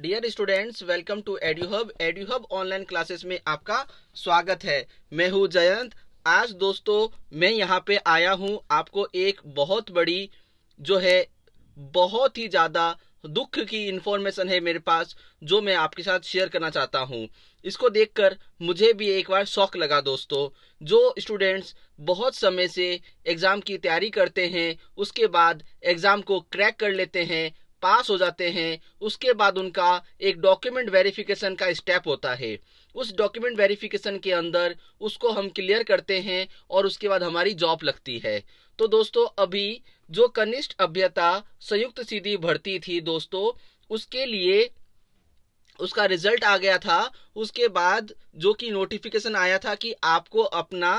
Dear students welcome to Eduhub Eduhub online classes में आपका स्वागत है। मैं हूँ जयंत। आज दोस्तों, मैं यहाँ पे आया हूँ आपको एक बहुत बड़ी, जो है, बहुत ही ज़्यादा दुख की इन्फॉर्मेशन है मेरे पास, जो मैं आपके साथ शेयर करना चाहता हूँ। इसको देखकर मुझे भी एक बार शौक लगा दोस्तों। जो स्टूडेंट्स बहुत समय से एग्ज़ाम की तैयारी करते हैं, उसके बाद एग्ज़ाम को क्रैक कर लेते हैं पास हो जाते हैं, उसके बाद उनका एक डॉक्यूमेंट वेरिफिकेशन का स्टेप होता है। उस डॉक्यूमेंट वेरिफिकेशन के अंदर उसको हम क्लियर करते हैं और उसके बाद हमारी जॉब लगती है। तो दोस्तों, अभी जो कनिष्ठ अभ्यता संयुक्त सीधी भर्ती थी दोस्तों, उसके लिए उसका रिज़ल्ट आ गया था। उसके बाद जो कि नोटिफिकेशन आया था कि आपको अपना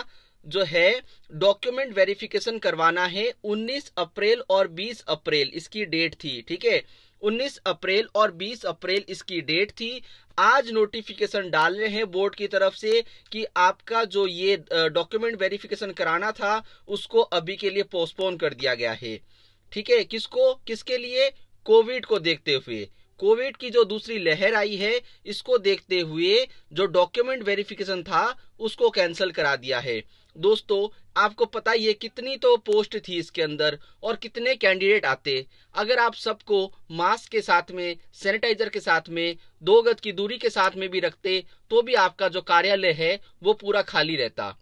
जो है डॉक्यूमेंट वेरिफिकेशन करवाना है 19 अप्रैल और 20 अप्रैल, इसकी डेट थी, ठीक है? 19 अप्रैल और 20 अप्रैल इसकी डेट थी। आज नोटिफिकेशन डाल रहे हैं बोर्ड की तरफ़ से कि आपका जो ये डॉक्यूमेंट वेरिफिकेशन कराना था, उसको अभी के लिए पोस्टपोन कर दिया गया है। ठीक है? किसको? किसके लिए? कोविड को देखते हुए। कोविड की जो दूसरी लहर आई है, इसको देखते हुए जो डॉक्यूमेंट वेरिफिकेशन था, उसको कैंसिल करा दिया है। दोस्तों, आपको पता ही है कितनी तो पोस्ट थी इसके अंदर और कितने कैंडिडेट आते। अगर आप सबको मास्क के साथ में, सैनिटाइजर के साथ में, दो गज की दूरी के साथ में भी रखते तो भी आपका जो कार्यालय है, वो पूरा खाली रहता।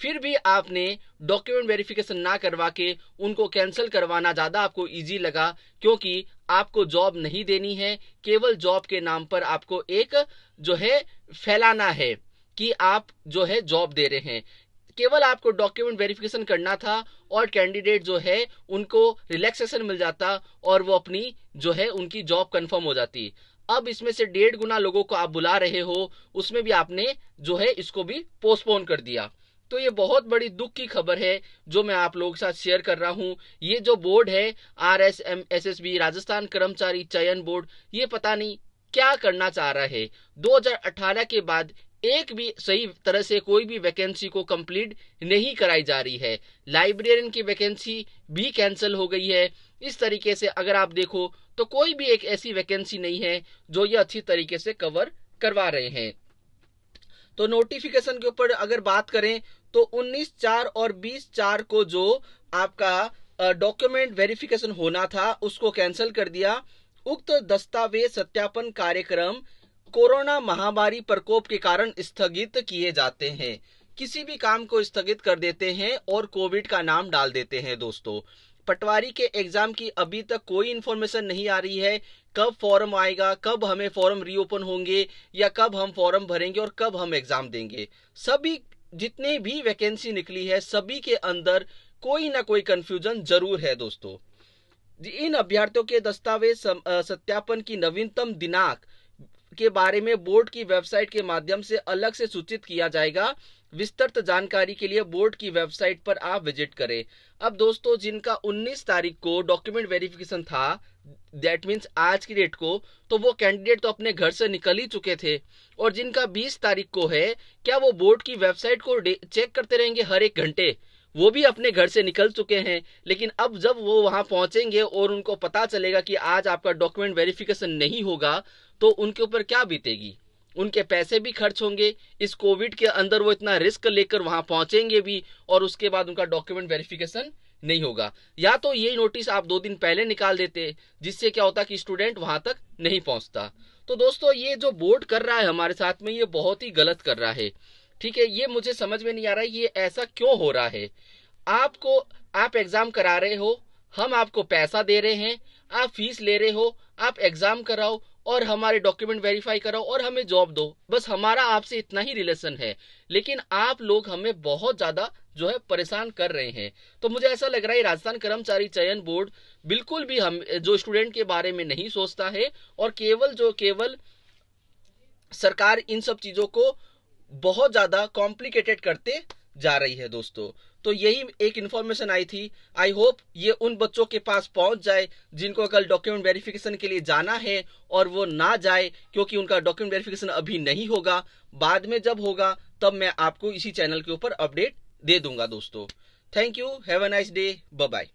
फिर भी आपने डॉक्यूमेंट वेरिफिकेशन ना करवा के उनको कैंसिल करवाना ज़्यादा आपको इजी लगा, क्योंकि आपको जॉब नहीं देनी है, केवल जॉब के नाम पर आपको एक जो है, फैलाना है कि आप जो है जॉब दे रहे हैं। केवल आपको डॉक्यूमेंट वेरिफिकेशन करना था और कैंडिडेट जो है, उनको रिलैक्सेशन मिल जाता और वो अपनी जो है, उनकी जॉब कंफर्म हो जाती। अब इसमें से डेढ़ गुना लोगों को आप बुला रहे हो, उसमें भी आपने जो है, इसको भी पोस्टपोन कर दिया। तो ये बहुत बड़ी दुख की खबर है, जो मैं आप लोगों के साथ शेयर कर रहा हूँ। ये जो बोर्ड है R S M S S B Rajasthan कर्मचारी चयन बोर्ड ये पता नहीं क्या करना चाह रहा है। 2018 के बाद एक भी सही तरह से कोई भी वैकेंसी को कंप्लीट नहीं कराई जा रही है। लाइब्रेरियन की वैकेंसी भी कैंसिल हो गई है। इस तरीके से अगर आप देखो तो कोई भी एक ऐसी वैकेंसी नहीं है जो ये अच्छी तरीके से कवर करवा रहे हैं। तो नोटिफिकेशन के ऊपर अगर बात करें तो 19 चार और 20 चार को जो आपका डॉक्यूमेंट वेरिफिकेशन होना था, उसको कैंसिल कर दिया। उक्त दस्तावेज़ सत्यापन कार्यक्रम कोरोना महामारी प्रकोप के कारण स्थगित किए जाते हैं। किसी भी काम को स्थगित कर देते हैं और कोविड का नाम डाल देते हैं दोस्तों। पटवारी के एग्ज़ाम की अभी तक कोई इन्फॉर्मेशन नहीं आ रही है कब फॉर्म आएगा, कब हमें फॉर्म रीओपन होंगे या कब हम फॉर्म भरेंगे और कब हम एग्ज़ाम देंगे। सभी, जितने भी वैकेंसी निकली है, सभी के अंदर कोई ना कोई कंफ्यूजन ज़रूर है दोस्तों। इन अभ्यर्थियों के दस्तावेज़ सत्यापन की नवीनतम दिनांक के बारे में बोर्ड की वेबसाइट के माध्यम से अलग से सूचित किया जाएगा। विस्तृत जानकारी के लिए बोर्ड की वेबसाइट पर आप विज़िट करें। अब दोस्तों, जिनका 19 तारीख को डॉक्यूमेंट वेरिफिकेशन था दैट मीन्स आज की डेट को तो वो कैंडिडेट तो अपने घर से निकल ही चुके थे। और जिनका 20 तारीख को है, क्या वो बोर्ड की वेबसाइट को चेक करते रहेंगे हर एक घंटे? वो भी अपने घर से निकल चुके हैं, लेकिन अब जब वो वहाँ पहुँचेंगे और उनको पता चलेगा कि आज आपका डॉक्यूमेंट वेरिफिकेशन नहीं होगा तो उनके ऊपर क्या बीतेगी? उनके पैसे भी खर्च होंगे, इस कोविड के अंदर वो इतना रिस्क लेकर वहाँ पहुँचेंगे भी, और उसके बाद उनका डॉक्यूमेंट वेरिफिकेशन नहीं होगा। या तो ये नोटिस आप दो दिन पहले निकाल देते, जिससे क्या होता कि स्टूडेंट वहाँ तक नहीं पहुँचता। तो दोस्तों, ये जो बोर्ड कर रहा है हमारे साथ में, ये बहुत ही गलत कर रहा है। ठीक है, ये मुझे समझ में नहीं आ रहा है, ये ऐसा क्यों हो रहा है? आपको, आप एग्ज़ाम करा रहे हो, हम आपको पैसा दे रहे हैं, आप फ़ीस ले रहे हो, आप एग्ज़ाम कराओ और हमारे डॉक्यूमेंट वेरीफाई कराओ और हमें जॉब दो। बस हमारा आपसे इतना ही रिलेशन है। लेकिन आप लोग हमें बहुत ज़्यादा जो है परेशान कर रहे हैं। तो मुझे ऐसा लग रहा है, राजस्थान कर्मचारी चयन बोर्ड बिल्कुल भी हम, जो स्टूडेंट के बारे में नहीं सोचता है और केवल जो, केवल सरकार इन सब चीज़ों को बहुत ज़्यादा कॉम्प्लिकेटेड करते जा रही है दोस्तों। तो यही एक इन्फॉर्मेशन आई थी। आई होप ये उन बच्चों के पास पहुँच जाए जिनको कल डॉक्यूमेंट वेरिफिकेशन के लिए जाना है और वो ना जाए, क्योंकि उनका डॉक्यूमेंट वेरिफिकेशन अभी नहीं होगा। बाद में जब होगा, तब मैं आपको इसी चैनल के ऊपर अपडेट दे दूँगा दोस्तों। Thank you have a nice day bye